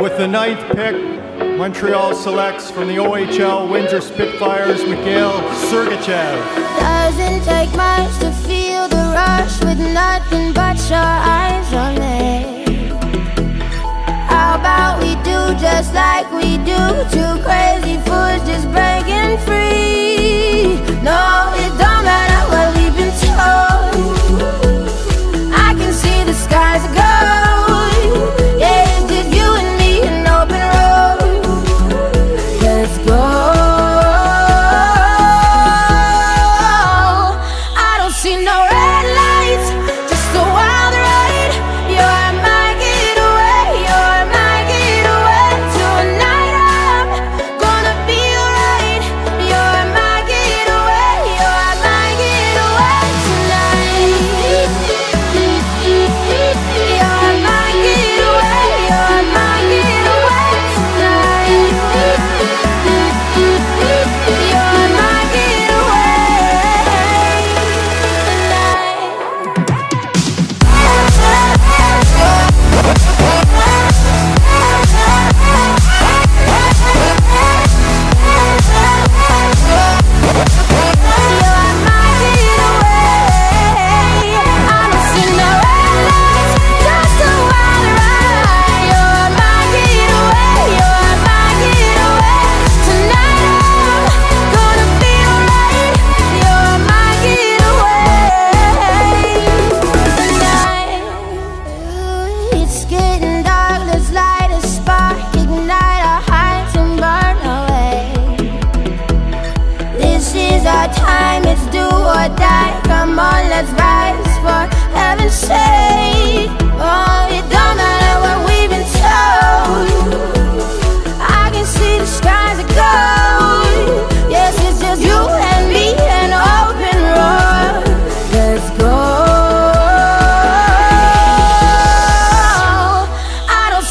With the ninth pick, Montreal selects from the OHL Windsor Spitfires, Mikhail Sergachev. Doesn't take much to feel the rush with nothing but your eyes on me. How about we do just like we do, two crazy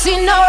You know.